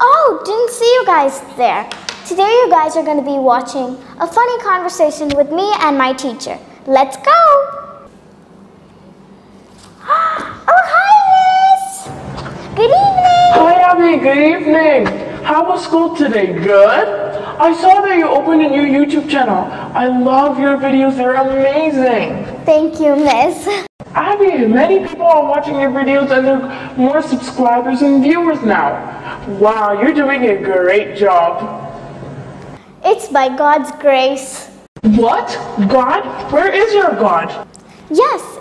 Oh, didn't see you guys there. Today you guys are going to be watching a funny conversation with me and my teacher. Let's go! Oh, hi, Miss! Good evening! Hi, Abi. Good evening. How was school today? Good? I saw that you opened a new YouTube channel. I love your videos. They're amazing. Thank you, Miss. Abi, many people are watching your videos and there are more subscribers and viewers now. Wow, you're doing a great job. It's by God's grace. What? God? Where is your God? Yes,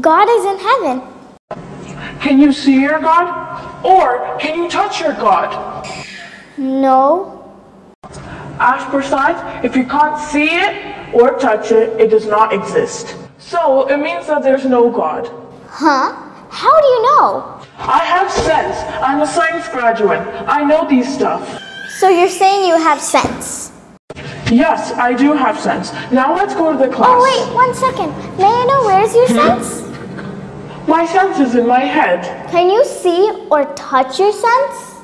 God is in heaven. Can you see your God? Or can you touch your God? No. As per science, if you can't see it or touch it, it does not exist. So it means that there's no God. Huh? How do you know? I have sense. I'm a science graduate. I know these stuff. So you're saying you have sense? Yes, I do have sense. Now let's go to the oh, class. Oh, wait, one second. May I know where's your hmm? sense? My sense is in my head. Can you see or touch your sense?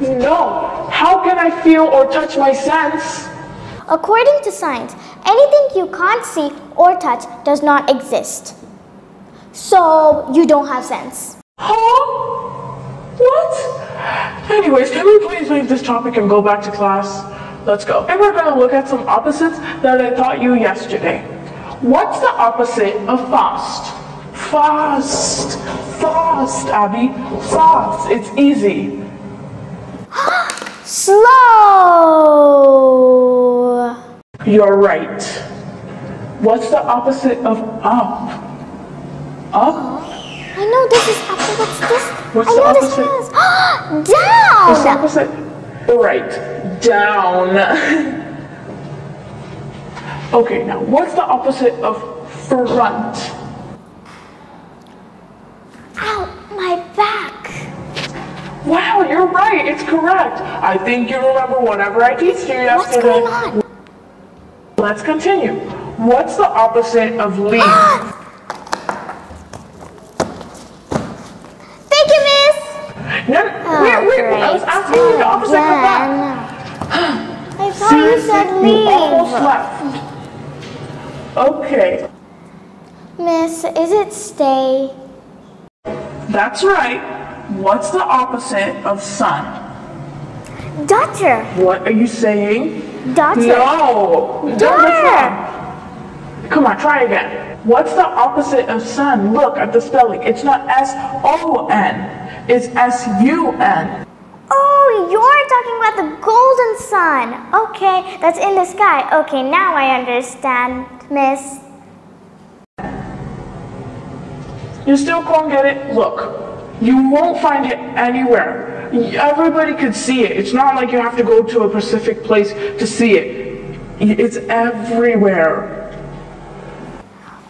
No. How can I feel or touch my sense? According to science, anything you can't see or touch does not exist. So you don't have sense. Huh? What? Anyways, can we please leave this topic and go back to class? Let's go. And we're going to look at some opposites that I taught you yesterday. What's the opposite of fast? Fast. Fast, Abi. Fast. It's easy. Slow. You're right. What's the opposite of up? Up? I know this is up. What's this? What's I the know this opposite? is What's the opposite? Right. Down. okay, now what's the opposite of front? Ow, my back. Wow, you're right. It's correct. I think you remember whatever I teach you yesterday. What's going on? Let's continue. What's the opposite of leave? Thank you, Miss. no, Oh, wait, wait, I was asking you the opposite. Come back. Again. I thought you Seriously, said you almost leave. left. Okay, Miss, is it stay? that's right. What's the opposite of sun? Daughter. What are you saying? No, Daughter. Come on, try again. What's the opposite of sun? Look at the spelling. It's not S-O-N. It's S-U-N. Oh, you're talking about the golden sun. Okay, that's in the sky. Okay, now I understand, Miss. You still can't get it? Look, you won't find it anywhere. Everybody could see it. It's not like you have to go to a specific place to see it. It's everywhere.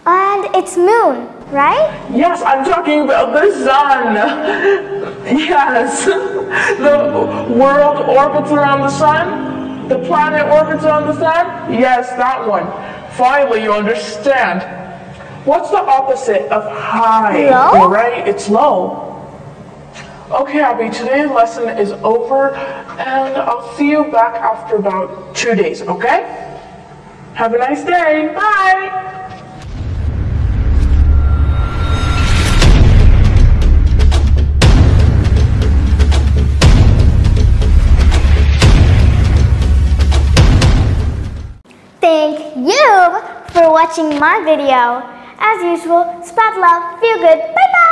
And it's moon, right? Yes, I'm talking about the sun. Yes. The world orbits around the sun. The planet orbits around the sun. Yes, that one. Finally, you understand. What's the opposite of high? Low? Right? It's low. Okay, Abi, today's lesson is over, and I'll see you back after about two days, okay? Have a nice day. Bye. Thank you for watching my video. As usual, spread love, feel good. Bye bye.